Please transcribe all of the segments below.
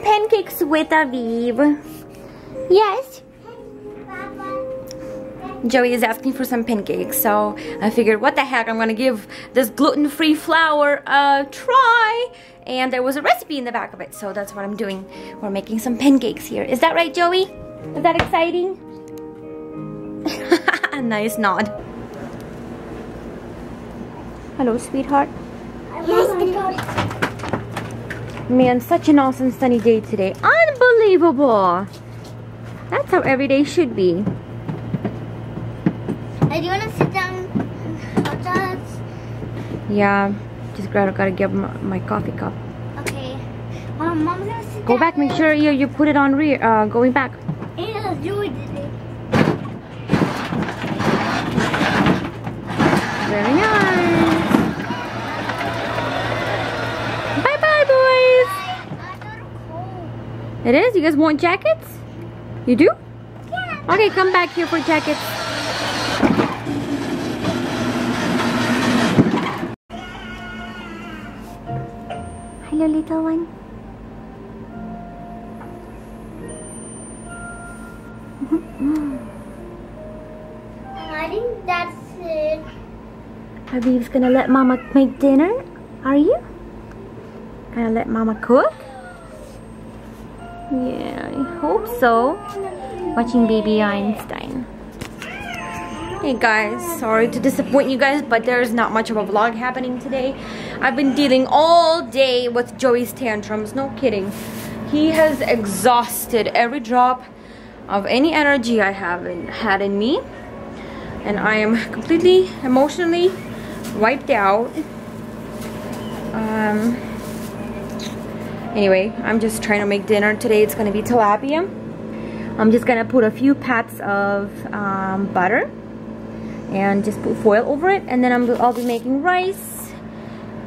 making pancakes with Aviv. Yes. Joey is asking for some pancakes, so I figured, what the heck, I'm gonna give this gluten-free flour a try. And there was a recipe in the back of it, so that's what I'm doing. We're making some pancakes here. Is that right, Joey? Is that exciting? A nice nod. Hello, sweetheart. Man, such an awesome sunny day today. Unbelievable. That's how every day should be. Hey, do you want to sit down? outside? Yeah, just gotta, gotta get my, my coffee cup. Okay. Mom, mom's gonna sit Go back, make sure you, you put it on rear, uh, going back. Yeah, do it. Very nice. It is? You guys want jackets? You do? Yeah. Okay, come back here for jackets. Hello, little one. I think that's it. Habib's gonna let Mama make dinner. Are you? Gonna let Mama cook? Yeah, I hope so. Watching Baby Einstein. Hey guys, sorry to disappoint you guys, but there's not much of a vlog happening today. I've been dealing all day with Joey's tantrums, no kidding. He has exhausted every drop of any energy I have in, had in me. And I am completely emotionally wiped out. Um, anyway, I'm just trying to make dinner. Today. It's gonna be tilapia. I'm just gonna put a few pats of um, butter and just put foil over it. And then I'm, I'll be making rice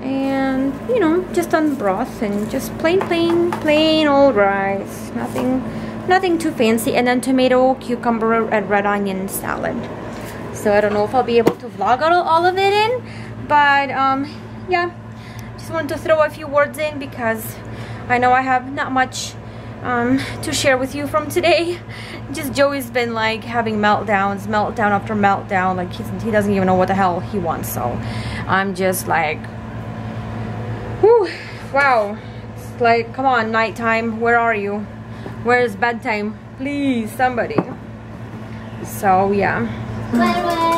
and you know just on broth and just plain plain plain old rice. Nothing nothing too fancy. And then tomato cucumber and red onion salad. So I don't know if I'll be able to vlog all, all of it in but um yeah. Just wanted to throw a few words in because I know I have not much um, to share with you from today. Just Joey's been like having meltdowns, meltdown after meltdown. Like he doesn't even know what the hell he wants. So I'm just like, whew, wow. It's like, come on, nighttime. Where are you? Where is bedtime? Please, somebody. So yeah.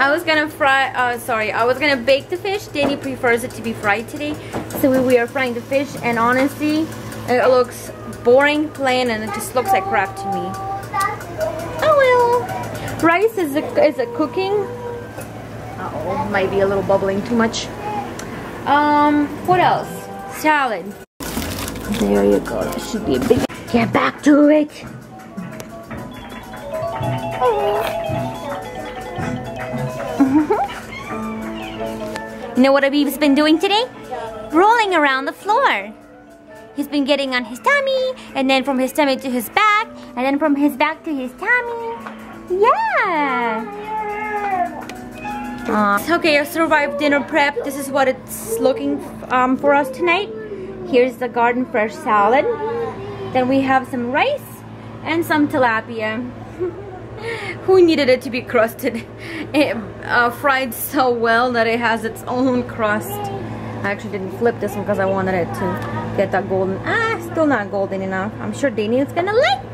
I was gonna fry, uh, sorry, I was gonna bake the fish. Danny prefers it to be fried today. So we, we are frying the fish and honestly, it looks boring, plain, and it just looks like crap to me. Oh well. Rice is a, is a cooking. Uh oh, might be a little bubbling too much. Um, what else? Salad. There you go. That should be a big. Get back to it. Know what Abib's been doing today? Rolling around the floor. He's been getting on his tummy, and then from his tummy to his back, and then from his back to his tummy. Yeah. Okay, I survived dinner prep. This is what it's looking um, for us tonight. Here's the garden fresh salad. Then we have some rice and some tilapia. Who needed it to be crusted? It uh, fried so well that it has its own crust. I actually didn't flip this one because I wanted it to get that golden. Ah, still not golden enough. I'm sure Danny is gonna like